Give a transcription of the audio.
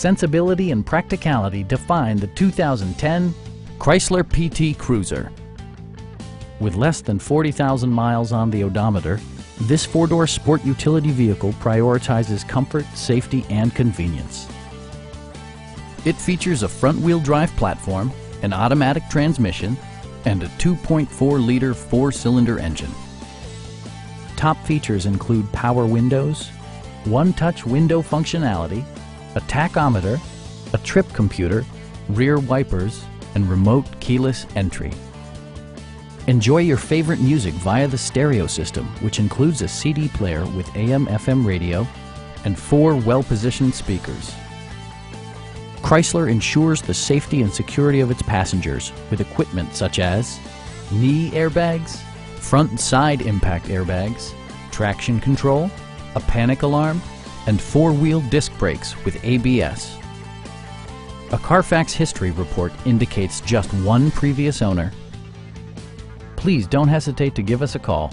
sensibility and practicality define the 2010 Chrysler PT Cruiser. With less than 40,000 miles on the odometer, this four-door sport utility vehicle prioritizes comfort, safety, and convenience. It features a front-wheel drive platform, an automatic transmission, and a 2.4-liter four-cylinder engine. Top features include power windows, one-touch window functionality, a tachometer, a trip computer, rear wipers, and remote keyless entry. Enjoy your favorite music via the stereo system, which includes a CD player with AM FM radio and four well-positioned speakers. Chrysler ensures the safety and security of its passengers with equipment such as knee airbags, front and side impact airbags, traction control, a panic alarm, and four-wheel disc brakes with ABS. A Carfax history report indicates just one previous owner. Please don't hesitate to give us a call